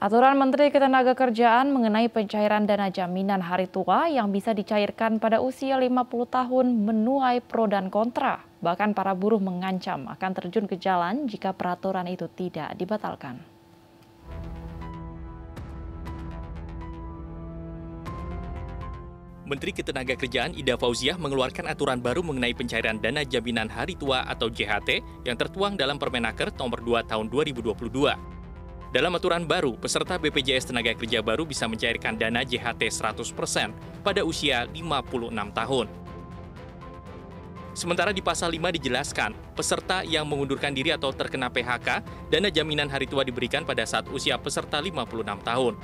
Aturan Menteri Ketenagakerjaan mengenai pencairan dana jaminan hari tua yang bisa dicairkan pada usia 50 tahun menuai pro dan kontra. Bahkan para buruh mengancam akan terjun ke jalan jika peraturan itu tidak dibatalkan. Menteri Ketenagakerjaan Ida Fauziah mengeluarkan aturan baru mengenai pencairan dana jaminan hari tua atau JHT yang tertuang dalam Permenaker nomor 2 tahun 2022. Dalam aturan baru, peserta BPJS Tenaga Kerja baru bisa mencairkan dana JHT 100% pada usia 56 tahun. Sementara di pasal 5 dijelaskan, peserta yang mengundurkan diri atau terkena PHK, dana jaminan hari tua diberikan pada saat usia peserta 56 tahun.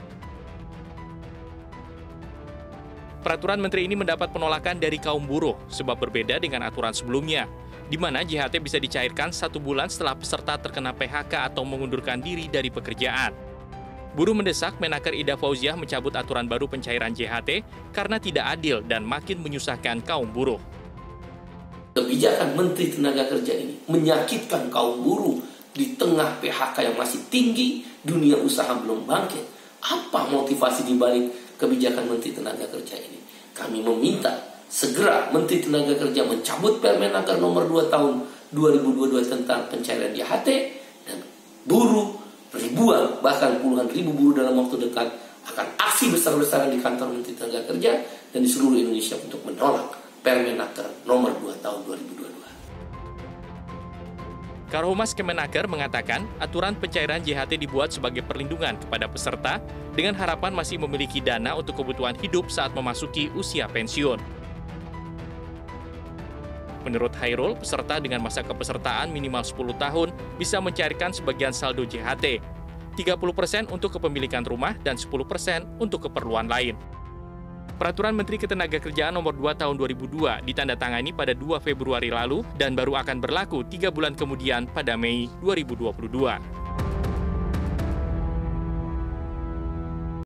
Peraturan Menteri ini mendapat penolakan dari kaum buruh sebab berbeda dengan aturan sebelumnya di mana JHT bisa dicairkan satu bulan setelah peserta terkena PHK atau mengundurkan diri dari pekerjaan. Buruh mendesak Menaker Ida Fauziah mencabut aturan baru pencairan JHT karena tidak adil dan makin menyusahkan kaum buruh. Kebijakan Menteri Tenaga Kerja ini menyakitkan kaum buruh di tengah PHK yang masih tinggi, dunia usaha belum bangkit. Apa motivasi dibalik kebijakan Menteri Tenaga Kerja ini? Kami meminta segera Menteri Tenaga Kerja mencabut Permenaker nomor 2 tahun 2022 tentang pencairan JHT dan buruh ribuan bahkan puluhan ribu buruh dalam waktu dekat akan aksi besar-besaran di kantor Menteri Tenaga Kerja dan di seluruh Indonesia untuk menolak Permenaker nomor 2 tahun 2022. Karohumas Kemenaker mengatakan aturan pencairan JHT dibuat sebagai perlindungan kepada peserta dengan harapan masih memiliki dana untuk kebutuhan hidup saat memasuki usia pensiun. Menurut Hairul, peserta dengan masa kepesertaan minimal 10 tahun bisa mencairkan sebagian saldo JHT, 30% untuk kepemilikan rumah dan 10% untuk keperluan lain. Peraturan Menteri Ketenagakerjaan Nomor 2 Tahun 2002 ditandatangani pada 2 Februari lalu dan baru akan berlaku tiga bulan kemudian pada Mei 2022.